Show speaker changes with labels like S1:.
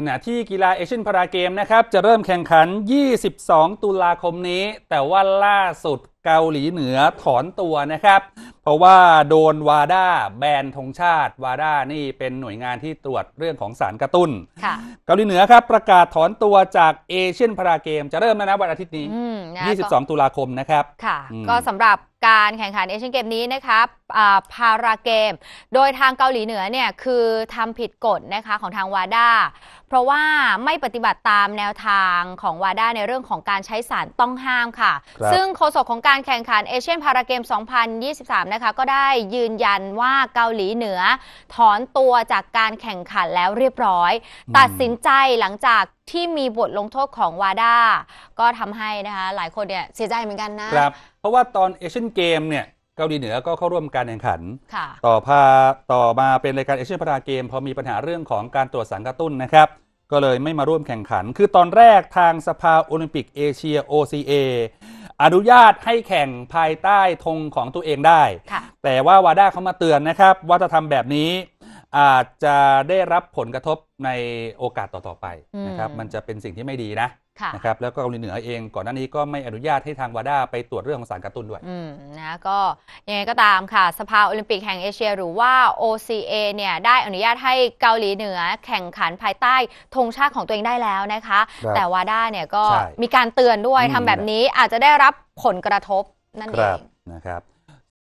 S1: ขณะที่กีฬาเอเชียนพาราเกมนะครับ จะเริ่มแข่งขัน 22 ตุลาคมนี้ แต่ว่าล่าสุดเกาหลีเหนือถอนตัวนะครับ เพราะว่าโดนวาด้าแบนธงชาติวาด้านี่เป็นหน่วยงานที่ตรวจเรื่องของสารกระตุ้น
S2: ค่ะ
S1: เกาหลีเหนือครับ ประกาศถอนตัวจากเอเชียนพาราเกม จะเริ่มแล้วนะวันอาทิตย์นี้
S2: อืมนะก็
S1: 22 ตุลาคมนะครับ
S2: ค่ะ
S1: อืม
S2: ก็สำหรับการแข่งขันเอเชียนเกมนี้นะครับอ่าพาราเกม โดยทางเกาหลีเหนือเนี่ยคือทำผิดกฎนะคะของทางวาด้าเพราะว่าไม่ปฏิบัติตามแนวทางของวาด้าในเรื่องของการใช้สารต้องห้ามค่ะ
S1: ครับ
S2: ซึ่งโฆษกของการแข่งขันเอเชียนพาราเกม 2023 นะคะ ก็ได้ยืนยันว่าเกาหลีเหนือ ถอนตัวจากการแข่งขันแล้วเรียบร้อย
S1: อืม
S2: ตัดสินใจหลังจากที่มีบทลงโทษของวาด้าก็ทำให้นะคะหลายคนเนี่ยเสียใจเหมือนกันนะ
S1: ครับ เพราะว่าตอนเอเชียนเกมเนี่ย เกาหลีเหนือก็เข้าร่วมการแข่งขัน
S2: ค่ะ
S1: ต่อพาต่อมาเป็นรายการเอเชียนพาราเกมพอมีปัญหาเรื่องของการตรวจสารกระตุ้นนะครับ ก็เลยไม่มาร่วมแข่งขัน คือตอนแรกทางสภาโอลิมปิกเอเชีย OCA อนุญาตให้แข่งภายใต้ธงของตัวเองได้
S2: ค่ะ
S1: แต่ว่าวาด้าเขามาเตือนนะครับ ว่าถ้าทำแบบนี้อาจจะได้รับผลกระทบในโอกาสต่อ ๆ ไปนะครับ
S2: อืม
S1: มันจะเป็นสิ่งที่ไม่ดีนะ
S2: ค่ะ
S1: นะครับแล้วก็เกาหลีเหนือเองก่อนหน้านี้ก็ไม่อนุญาตให้ทางวาด้าไปตรวจเรื่องของสารกระตุ้นด้วย
S2: อืมนะก็ยังไงก็ตามค่ะ สภาโอลิมปิกแห่งเอเชีย หรือว่า OCA เนี่ยได้อนุญาตให้เกาหลีเหนือแข่งขันภายใต้ธงชาติของตัวเองได้แล้วนะคะ
S1: ครับ
S2: แต่วาด้าเนี่ยก็
S1: ใช่
S2: มีการเตือนด้วย
S1: อืม
S2: ทำแบบนี้อาจจะได้รับผลกระทบนั่น
S1: ค
S2: เอ
S1: รับ
S2: ง
S1: นะครับ